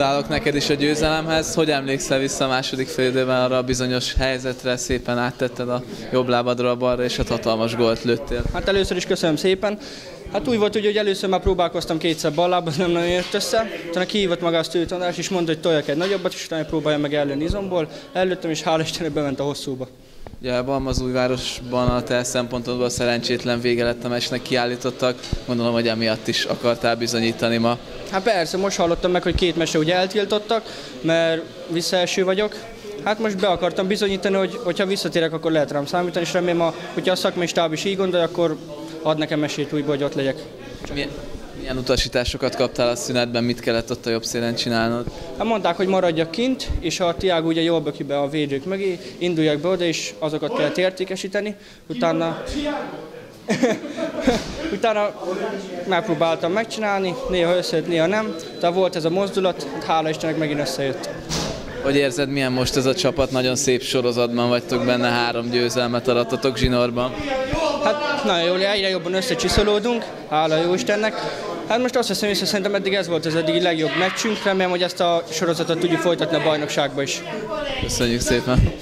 Gratulálok neked is a győzelemhez. Hogy emlékszel vissza a második félidőben arra a bizonyos helyzetre, szépen áttetted a jobb lábadra a balra, és egy hatalmas gólt lőttél. Hát először is köszönöm szépen. Hát úgy volt, ugye, hogy először már próbálkoztam kétszer ballába, nem nagyon jött össze. Utána kihívott maga a András, és mondta, hogy toljak egy nagyobbat, és utána próbáljam meg ellőni izomból. Előttem, és hála Istennek bement a hosszúba. Ugye Balmazújvárosban a te szempontodból szerencsétlen vége lett a meccsnek kiállítottak. Gondolom, hogy emiatt is akartál bizonyítani ma. Hát persze, most hallottam meg, hogy két mese ugye eltiltottak, mert visszaeső vagyok. Hát most be akartam bizonyítani, hogy hogyha visszatérek, akkor lehet rám számítani, és remélem, hogyha a szakmai stáb is így gondolja, akkor ad nekem esélyt újból, hogy ott legyek. Milyen, milyen utasításokat kaptál a szünetben, mit kellett ott a jobb szélen csinálnod? Hát mondták, hogy maradjak kint, és a Tiago ugye jól böki be a védők mögé, induljak be oda, és azokat kellett értékesíteni. Utána Utána megpróbáltam megcsinálni, néha összejött, néha nem. Tehát volt ez a mozdulat, hát hála Istennek megint összejött. Hogy érzed, milyen most ez a csapat? Nagyon szép sorozatban vagytok benne, három győzelmet arattatok zsinórban. Hát nagyon jól, egyre jobban összecsiszolódunk, hála jó Istennek. Hát most azt hiszem, hogy szerintem eddig ez volt az eddigi legjobb meccsünk, remélem, hogy ezt a sorozatot tudjuk folytatni a bajnokságba is. Köszönjük szépen!